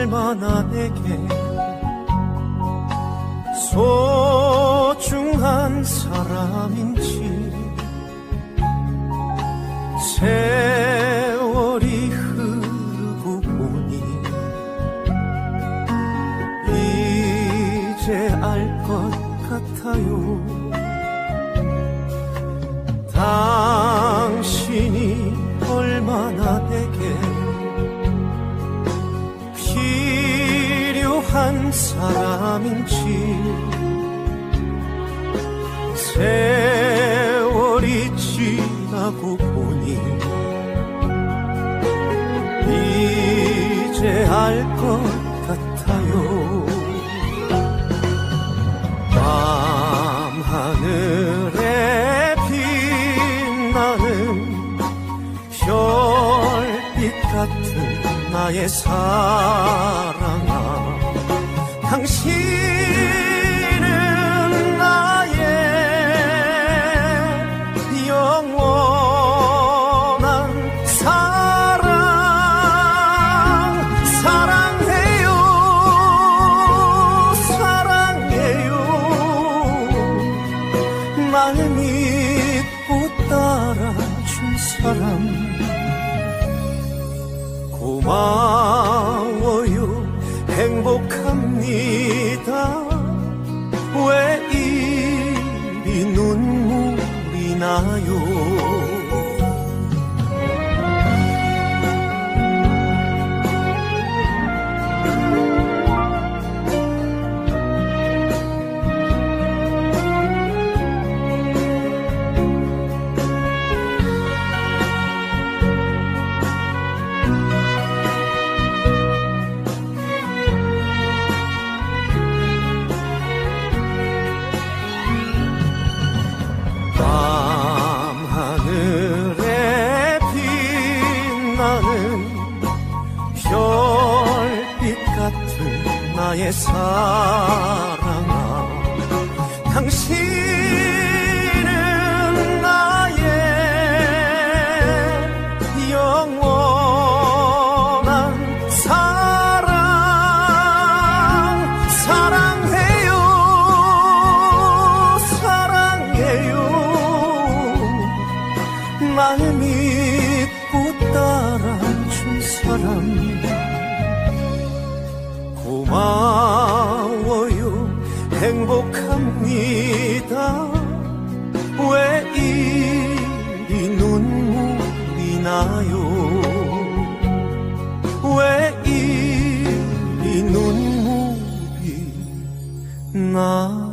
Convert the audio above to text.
얼마나 내게 소중한 사람인지 세월이 흐르고 보니 이제 알 것 같아요. 당 한 사람인지 세월이 지나고 보니 이제 알 것 같아요. 밤하늘에 빛나는 별빛 같은 나의 사랑아 당신은 나의 영원한 사랑. 사랑해요. 사랑해요. 날 믿고 따라준 사람 고마워요 행복합니 빛나는 별빛 같은 나의 사랑아. 당신은 나의 영원한 사랑. 사랑해요. 사랑해요. 날 믿 고 따라준 사람 고마워요 행복합니다. 왜 이리 눈물이 나요? 왜 이리 눈물이 나요